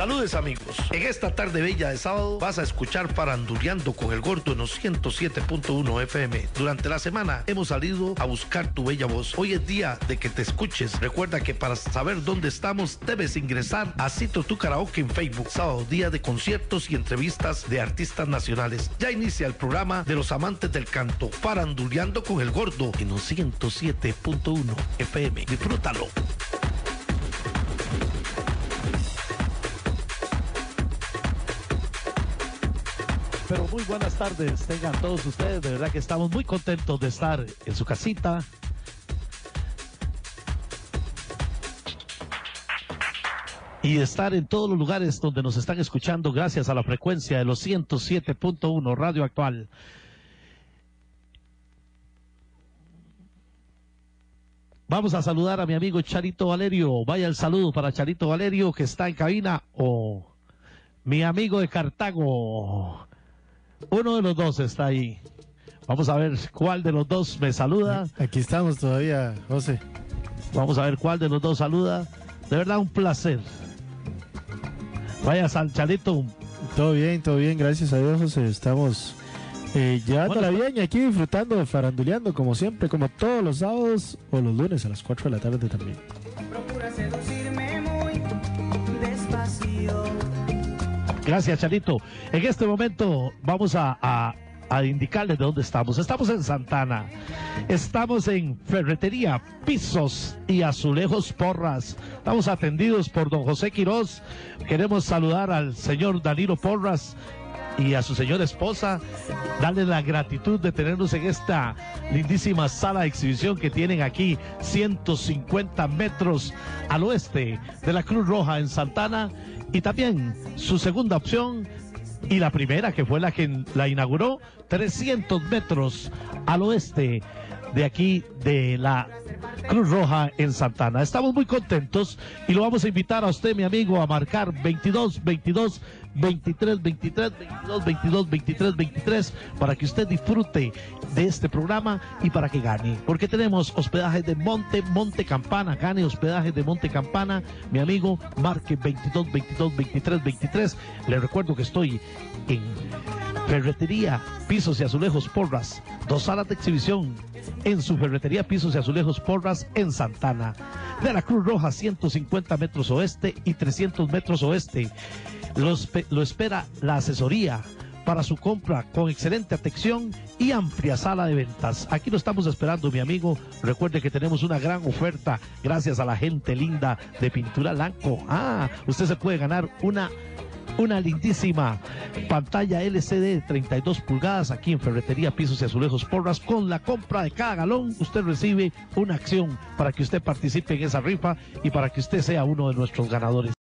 Saludes amigos. En esta tarde bella de sábado vas a escuchar Faranduleando con el gordo en los 107.1 FM. Durante la semana hemos salido a buscar tu bella voz. Hoy es día de que te escuches. Recuerda que para saber dónde estamos debes ingresar a Cito Tu Karaoke en Facebook. Sábado, día de conciertos y entrevistas de artistas nacionales. Ya inicia el programa de los amantes del canto. Faranduleando con el gordo en los 107.1 FM. Disfrútalo. Pero muy buenas tardes tengan todos ustedes. De verdad que estamos muy contentos de estar en su casita. Y estar en todos los lugares donde nos están escuchando gracias a la frecuencia de los 107.1 Radio Actual. Vamos a saludar a mi amigo Charito Valerio. Vaya el saludo para Charito Valerio que está en cabina o mi amigo de Cartago. Uno de los dos está ahí. Vamos a ver cuál de los dos me saluda. Aquí estamos todavía, José. Vamos a ver cuál de los dos saluda. De verdad, un placer. Vaya, Sanchalito. Todo bien, todo bien, gracias a Dios, José. Estamos eh, llevándola bien y aquí disfrutando, faranduleando, como siempre, como todos los sábados o los lunes a las 4 de la tarde también. Procura seducirme Gracias, Charito. En este momento vamos a, indicarles de dónde estamos. Estamos en Santana. Estamos en Ferretería, Pisos y Azulejos Porras. Estamos atendidos por don José Quiroz. Queremos saludar al señor Danilo Porras y a su señora esposa, darle la gratitud de tenernos en esta lindísima sala de exhibición que tienen aquí, 150 metros al oeste de la Cruz Roja en Santana y también su segunda opción y la primera que fue la que la inauguró 300 metros al oeste de aquí de la Cruz Roja en Santana. Estamos muy contentos y lo vamos a invitar a usted, mi amigo, a marcar 22 22 23 23 22 22 23 23 para que usted disfrute de este programa y para que gane. Porque tenemos hospedaje de Monte, Monte Campana, gane hospedaje de Monte Campana, mi amigo, marque 22 22 23 23. Le recuerdo que estoy en Ferretería, Pisos y Azulejos Porras, dos salas de exhibición en su Ferretería, Pisos y Azulejos Porras en Santana. De la Cruz Roja, 150 metros oeste y 300 metros oeste. lo espera la asesoría para su compra con excelente atención y amplia sala de ventas. Aquí lo estamos esperando, mi amigo. Recuerde que tenemos una gran oferta gracias a la gente linda de Pintura Blanco. Ah, usted se puede ganar una una lindísima pantalla LCD de 32 pulgadas aquí en Ferretería Pisos y Azulejos Porras. Con la compra de cada galón, usted recibe una acción para que usted participe en esa rifa y para que usted sea uno de nuestros ganadores.